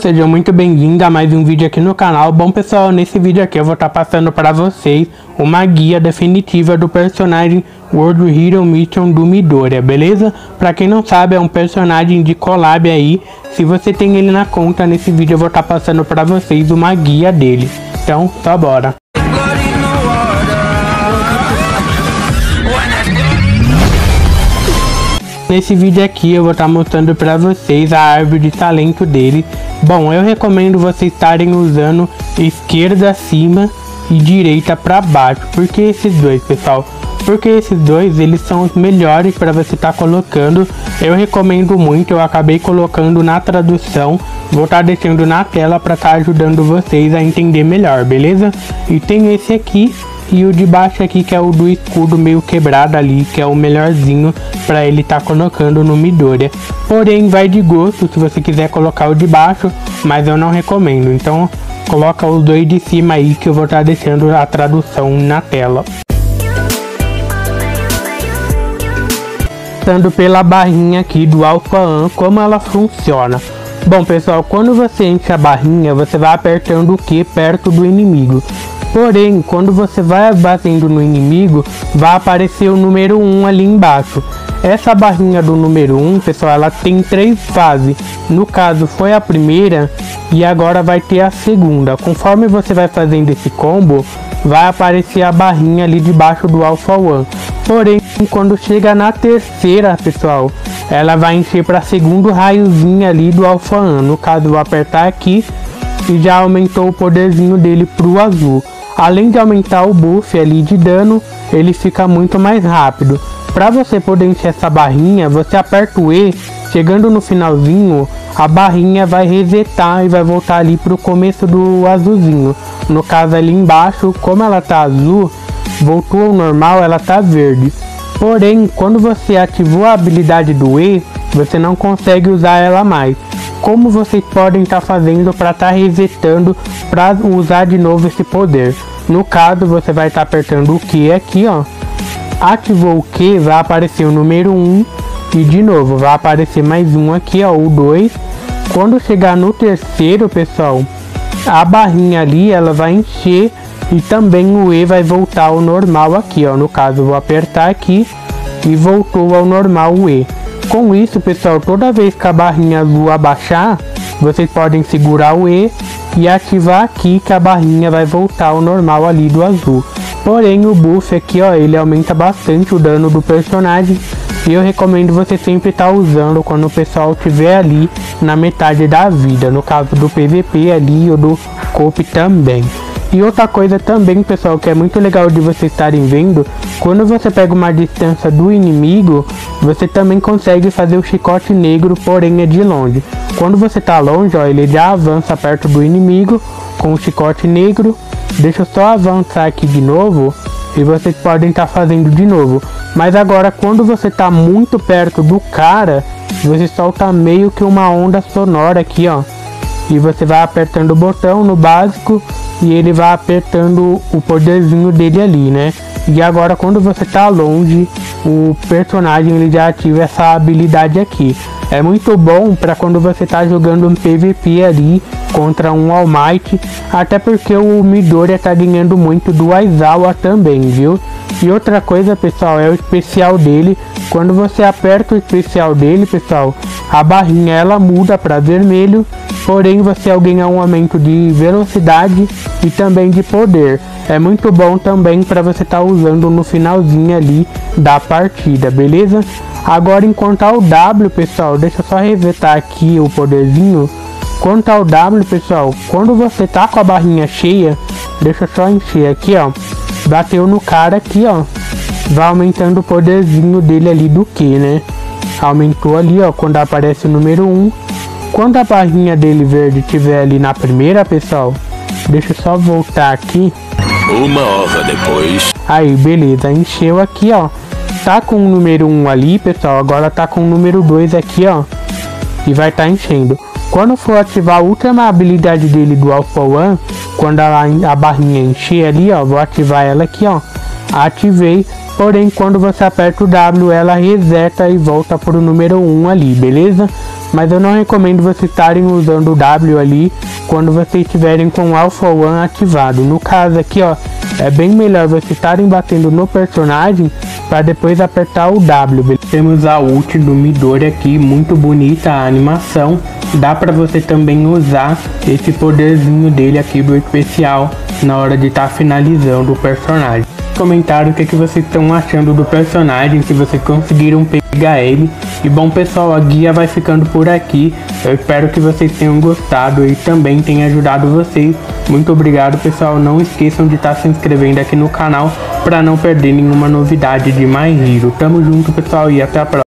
Seja muito bem-vindo a mais um vídeo aqui no canal. Bom pessoal, nesse vídeo aqui eu vou estar tá passando para vocês uma guia definitiva do personagem World Hero Mission do Midoriya, beleza? Para quem não sabe, é um personagem de collab aí. Se você tem ele na conta, nesse vídeo eu vou estar tá passando para vocês uma guia dele. Então, só bora. Nesse vídeo aqui eu vou estar tá mostrando para vocês a árvore de talento dele. Bom, eu recomendo vocês estarem usando esquerda acima e direita para baixo. Por que esses dois, pessoal? Porque esses dois, eles são os melhores para você estar tá colocando. Eu recomendo muito, eu acabei colocando na tradução. Vou estar tá deixando na tela para estar tá ajudando vocês a entender melhor, beleza? E tem esse aqui e o de baixo aqui que é o do escudo meio quebrado ali, que é o melhorzinho para ele estar tá colocando no Midoriya. Porém, vai de gosto se você quiser colocar o de baixo, mas eu não recomendo. Então, coloca os dois de cima aí que eu vou estar tá deixando a tradução na tela. Passando pela barrinha aqui do Alpha An, como ela funciona. Bom pessoal, quando você enche a barrinha, você vai apertando o Q perto do inimigo. Porém, quando você vai batendo no inimigo, vai aparecer o número 1 ali embaixo. Essa barrinha do número 1, pessoal, ela tem três fases. No caso, foi a primeira e agora vai ter a segunda. Conforme você vai fazendo esse combo, vai aparecer a barrinha ali debaixo do Alpha One. Porém, quando chega na terceira, pessoal, ela vai encher para segundo raiozinho ali do Alpha One. No caso, vou apertar aqui e já aumentou o poderzinho dele pro azul. Além de aumentar o buff ali de dano, ele fica muito mais rápido. Para você poder encher essa barrinha, você aperta o E, chegando no finalzinho, a barrinha vai resetar e vai voltar ali pro começo do azulzinho. No caso ali embaixo, como ela tá azul, voltou ao normal, ela tá verde. Porém, quando você ativou a habilidade do E, você não consegue usar ela mais como vocês podem estar tá fazendo para estar tá resetando para usar de novo esse poder. No caso, você vai estar tá apertando o Q aqui, ó. Ativou o Q, vai aparecer o número 1 e de novo vai aparecer mais um aqui, ó, o 2. Quando chegar no terceiro, pessoal, a barrinha ali ela vai encher e também o E vai voltar ao normal aqui, ó. No caso, vou apertar aqui e voltou ao normal o E. Com isso, pessoal, toda vez que a barrinha azul abaixar, vocês podem segurar o E e ativar aqui que a barrinha vai voltar ao normal ali do azul. Porém, o buff aqui, ó, ele aumenta bastante o dano do personagem e eu recomendo você sempre estar tá usando quando o pessoal estiver ali na metade da vida, no caso do PVP ali ou do COP também. E outra coisa também, pessoal, que é muito legal de vocês estarem vendo, quando você pega uma distância do inimigo, você também consegue fazer o chicote negro, porém é de longe. Quando você está longe, ó, ele já avança perto do inimigo com o chicote negro. Deixa eu só avançar aqui de novo e vocês podem estar tá fazendo de novo. Mas agora, quando você está muito perto do cara, você solta meio que uma onda sonora aqui, ó. E você vai apertando o botão no básico e ele vai apertando o poderzinho dele ali, né? E agora quando você tá longe, o personagem ele já ativa essa habilidade aqui. É muito bom para quando você tá jogando um PVP ali contra um All Might, até porque o Midoriya tá ganhando muito do Aizawa também, viu? E outra coisa, pessoal, é o especial dele. Quando você aperta o especial dele, pessoal, a barrinha ela muda para vermelho porém você ganha um aumento de velocidade e também de poder. É muito bom também para você estar tá usando no finalzinho ali da partida, beleza? Agora enquanto tá o W, pessoal, deixa eu só resetar aqui o poderzinho. Quanto ao W, pessoal, quando você tá com a barrinha cheia, deixa eu só encher aqui, ó. Bateu no cara aqui, ó. Vai aumentando o poderzinho dele ali do que, né? Aumentou ali, ó, quando aparece o número 1 quando a barrinha dele verde estiver ali na primeira, pessoal, deixa eu só voltar aqui. Uma hora depois. Aí, beleza, encheu aqui, ó. Tá com o número 1 ali, pessoal, agora tá com o número 2 aqui, ó. E vai estar tá enchendo. Quando for ativar a última habilidade dele do Alpha One, quando a, a barrinha encher ali, ó, vou ativar ela aqui, ó. Ativei, porém quando você aperta o W, ela reseta e volta pro número 1 ali, beleza? Mas eu não recomendo vocês estarem usando o W ali quando vocês estiverem com o Alpha One ativado. No caso aqui, ó, é bem melhor vocês estarem batendo no personagem para depois apertar o W. Temos a ult do Midori aqui, muito bonita a animação. Dá para você também usar esse poderzinho dele aqui do especial na hora de estar tá finalizando o personagem comentário o que, que vocês estão achando do personagem, se vocês conseguiram pegar ele. E bom pessoal, a guia vai ficando por aqui. Eu espero que vocês tenham gostado e também tenha ajudado vocês. Muito obrigado pessoal, não esqueçam de estar tá se inscrevendo aqui no canal para não perder nenhuma novidade de My Hero. Tamo junto pessoal e até a próxima.